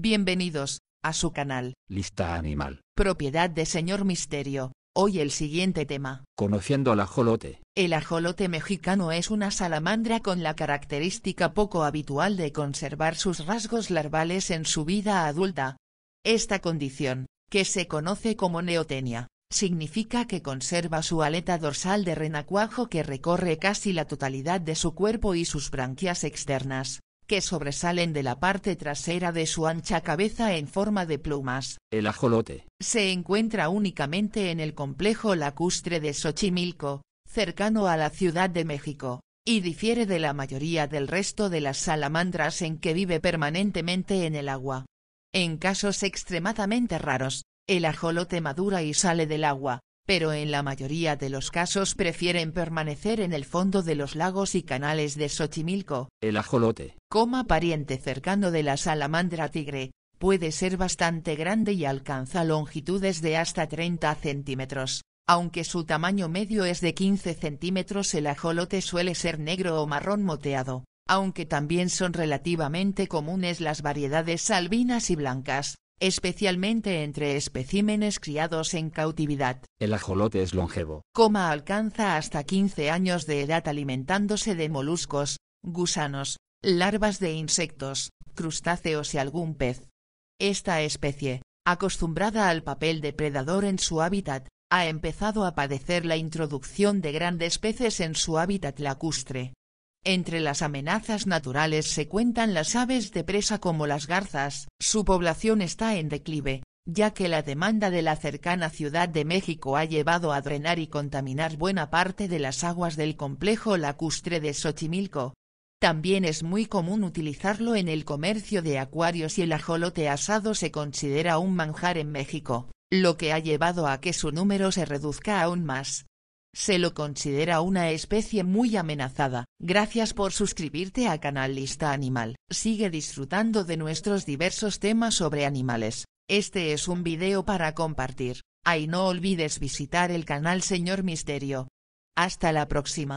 Bienvenidos a su canal, Lista animal. propiedad de Señor Misterio. Hoy el siguiente tema. Conociendo al ajolote. El ajolote mexicano es una salamandra con la característica poco habitual de conservar sus rasgos larvales en su vida adulta. Esta condición, que se conoce como neotenia, significa que conserva su aleta dorsal de renacuajo que recorre casi la totalidad de su cuerpo y sus branquias externas, que sobresalen de la parte trasera de su ancha cabeza en forma de plumas. El ajolote. Se encuentra únicamente en el complejo lacustre de Xochimilco, cercano a la Ciudad de México, y difiere de la mayoría del resto de las salamandras en que vive permanentemente en el agua. En casos extremadamente raros, el ajolote madura y sale del agua, pero en la mayoría de los casos prefieren permanecer en el fondo de los lagos y canales de Xochimilco. El ajolote. Coma pariente cercano de la salamandra tigre, puede ser bastante grande y alcanza longitudes de hasta 30 centímetros. Aunque su tamaño medio es de 15 centímetros el ajolote suele ser negro o marrón moteado, aunque también son relativamente comunes las variedades albinas y blancas, especialmente entre especímenes criados en cautividad. El ajolote es longevo. Coma alcanza hasta 15 años de edad alimentándose de moluscos, gusanos, larvas de insectos, crustáceos y algún pez. Esta especie, acostumbrada al papel depredador en su hábitat, ha empezado a padecer la introducción de grandes peces en su hábitat lacustre. Entre las amenazas naturales se cuentan las aves de presa como las garzas, su población está en declive, ya que la demanda de la cercana Ciudad de México ha llevado a drenar y contaminar buena parte de las aguas del complejo lacustre de Xochimilco. También es muy común utilizarlo en el comercio de acuarios y el ajolote asado se considera un manjar en México, lo que ha llevado a que su número se reduzca aún más. Se lo considera una especie muy amenazada. Gracias por suscribirte a canal Lista Animal. Sigue disfrutando de nuestros diversos temas sobre animales. Este es un video para compartir. Ay no olvides visitar el canal Señor Misterio. Hasta la próxima.